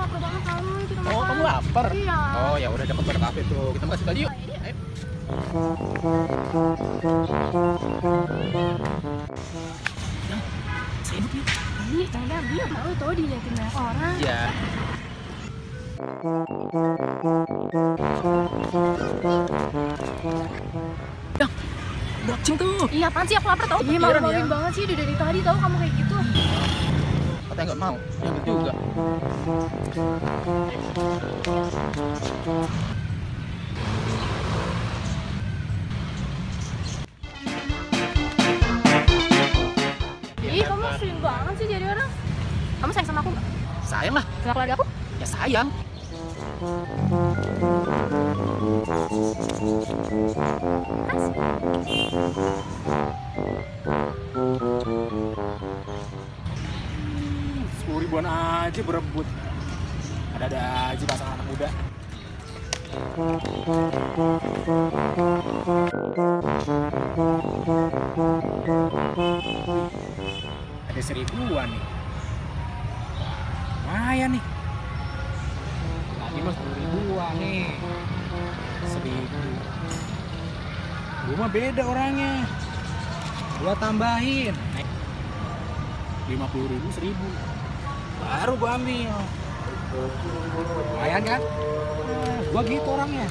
lapar banget kamu kita makan. Oh, kamu lapar? Iya. Oh, ya udah dapat pada kafe tuh. Kita makan situ aja yuk. Ayo. Yang, saya yuk. Ih, tanda dia tahu tuh diliatin banyak orang. Ya. Tuh. Iya, apaan sih aku lapar tau? Iya, malu-maluin ya. banget sih udah dari tadi tau kamu kayak gitu. Katanya nggak mau. Yang juga. Ih, kamu sering banget sih jadi orang. Kamu sayang sama aku nggak? Sayang lah. Sama keluarga aku? Ya sayang. Sepuluh ribuan aja berebut. Ada-ada aja pasangan anak muda. Ada seribuan nih. Lumayan nih. Tadi mah sepuluh ribuan nih. Seribu. Gue mah beda orangnya. Gua tambahin. Lima puluh ribu seribu. Baru gua ambil. Lumayan kan? Gua gitu orangnya.